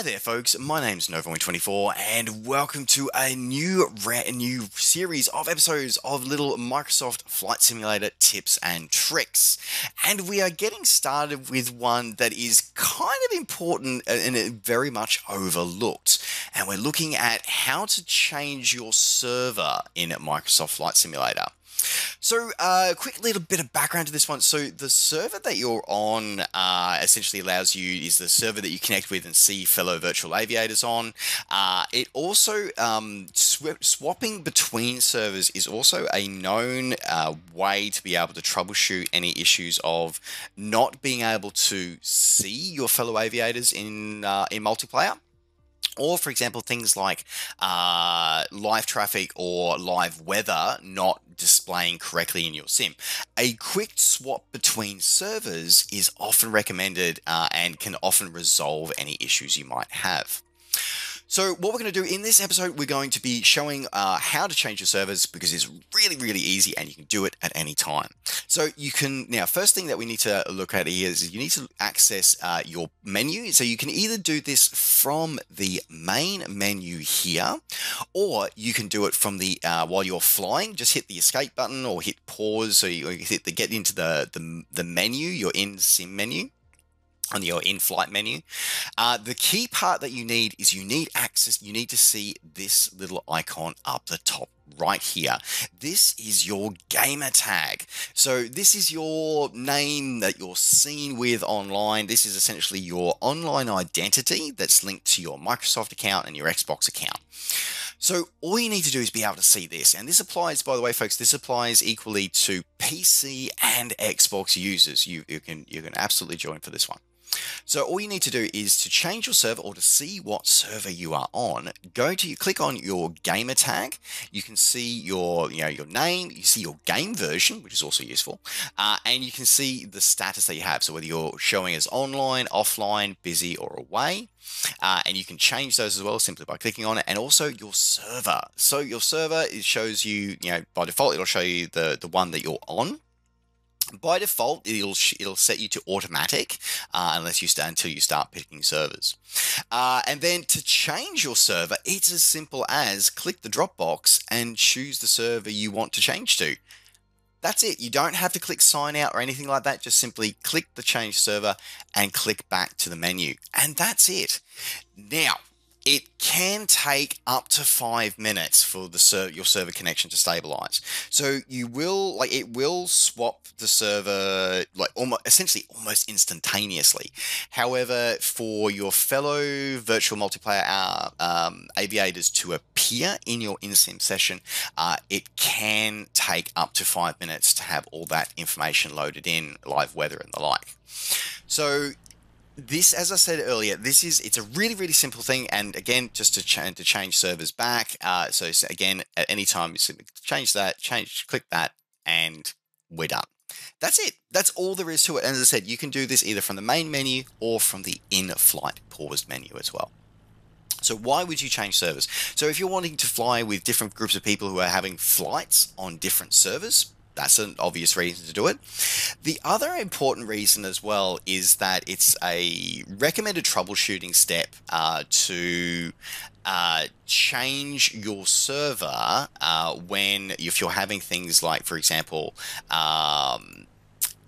Hi there, folks. My name's NovaWing24, and welcome to a new new series of episodes of little Microsoft Flight Simulator tips and tricks. And we are getting started with one that is kind of important and very much overlooked. And we're looking at how to change your server in Microsoft Flight Simulator. So, a uh, quick little bit of background to this one. So, the server that you're on uh, essentially allows you is the server that you connect with and see fellow virtual aviators on. Uh, it also um, sw swapping between servers is also a known uh, way to be able to troubleshoot any issues of not being able to see your fellow aviators in uh, in multiplayer or for example things like uh, live traffic or live weather not displaying correctly in your sim. A quick swap between servers is often recommended uh, and can often resolve any issues you might have so what we're going to do in this episode, we're going to be showing uh, how to change your servers because it's really, really easy and you can do it at any time. So you can, now, first thing that we need to look at here is you need to access uh, your menu. So you can either do this from the main menu here, or you can do it from the, uh, while you're flying, just hit the escape button or hit pause. So you, hit the get into the, the, the menu, your in sim menu on your in-flight menu. Uh, the key part that you need is you need access, you need to see this little icon up the top right here. This is your gamer tag. So this is your name that you're seen with online. This is essentially your online identity that's linked to your Microsoft account and your Xbox account. So all you need to do is be able to see this. And this applies, by the way, folks, this applies equally to PC and Xbox users. You, you can you can absolutely join for this one. So all you need to do is to change your server or to see what server you are on, go to click on your gamer tag. You can see your you know your name, you see your game version, which is also useful, uh, and you can see the status that you have. So whether you're showing as online, offline, busy, or away. Uh, and you can change those as well simply by clicking on it and also your server so your server it shows you you know by default it'll show you the the one that you're on by default, it'll it'll set you to automatic uh, unless you start until you start picking servers. Uh, and then to change your server, it's as simple as click the drop box and choose the server you want to change to. That's it. You don't have to click sign out or anything like that. Just simply click the change server and click back to the menu. And that's it. Now, it can take up to five minutes for the ser- your server connection to stabilize. So you will like it will swap the server like almost essentially almost instantaneously. However, for your fellow virtual multiplayer uh, um, aviators to appear in your in-sim session, uh, it can take up to five minutes to have all that information loaded in, live weather and the like. So this, as I said earlier, this is it's a really really simple thing, and again, just to change to change servers back. Uh, so again, at any time, you change that, change, click that, and we're done. That's it. That's all there is to it. And as I said, you can do this either from the main menu or from the in-flight paused menu as well. So why would you change servers? So if you're wanting to fly with different groups of people who are having flights on different servers, that's an obvious reason to do it. The other important reason as well is that it's a recommended troubleshooting step uh, to uh, change your server uh, when if you're having things like, for example, um,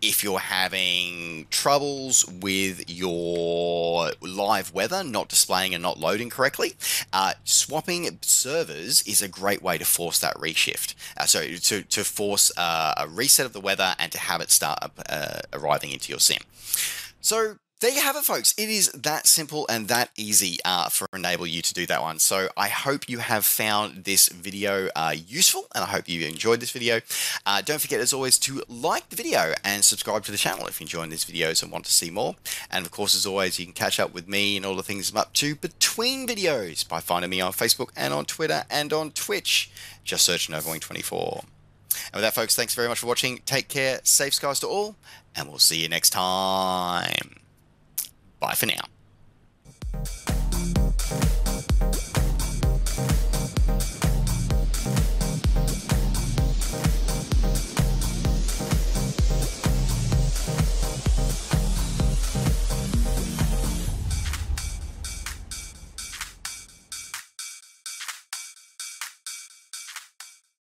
if you're having troubles with your live weather not displaying and not loading correctly, uh, swapping servers is a great way to force that reshift. Uh, so to, to force uh, a reset of the weather and to have it start uh, arriving into your sim. So there you have it, folks. It is that simple and that easy uh, for enable you to do that one. So I hope you have found this video uh, useful and I hope you enjoyed this video. Uh, don't forget, as always, to like the video and subscribe to the channel if you're enjoying these videos and want to see more. And of course, as always, you can catch up with me and all the things I'm up to between videos by finding me on Facebook and on Twitter and on Twitch. Just search NovaWing24. And with that, folks, thanks very much for watching. Take care, safe skies to all, and we'll see you next time. Bye for now.